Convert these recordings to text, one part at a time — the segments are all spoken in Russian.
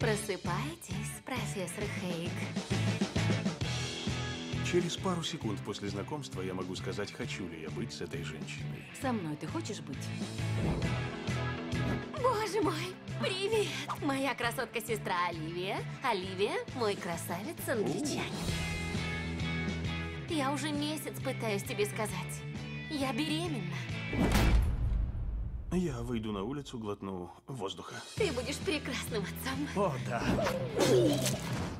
Просыпайтесь, профессор Хейк. Через пару секунд после знакомства я могу сказать, хочу ли я быть с этой женщиной. Со мной ты хочешь быть? Боже мой, привет! Моя красотка-сестра Оливия. Оливия, мой красавец-англичанин. Я уже месяц пытаюсь тебе сказать. Я беременна. Я выйду на улицу, глотну воздуха. Ты будешь прекрасным отцом. О, да.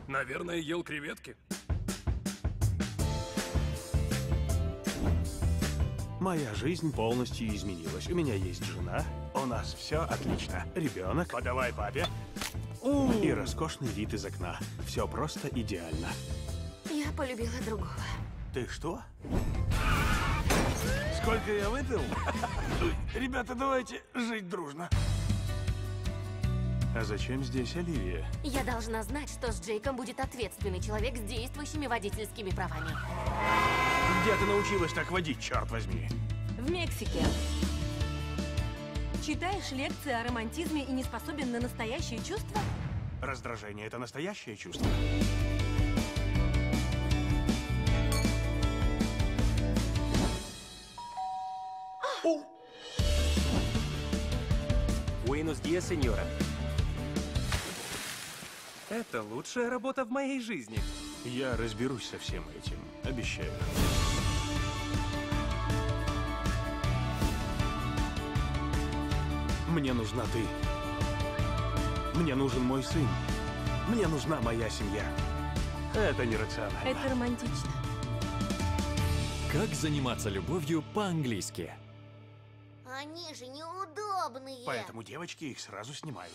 Наверное, ел креветки. Моя жизнь полностью изменилась. У меня есть жена, у нас все отлично. Ребенок, подавай папе. И роскошный вид из окна. Все просто идеально. Я полюбила другого. Ты что? Сколько я выпил? Ребята, давайте жить дружно. А зачем здесь Оливия? Я должна знать, что с Джейком будет ответственный человек с действующими водительскими правами. Где ты научилась так водить, черт возьми? В Мексике. Читаешь лекции о романтизме и не способен на настоящее чувство? Раздражение — это настоящее чувство. Буэнос диас, сеньора. Это лучшая работа в моей жизни. Я разберусь со всем этим, обещаю. Мне нужна ты. Мне нужен мой сын. Мне нужна моя семья. Это нерационально. Это романтично. Как заниматься любовью по-английски? Они же неудобные. Поэтому девочки их сразу снимают.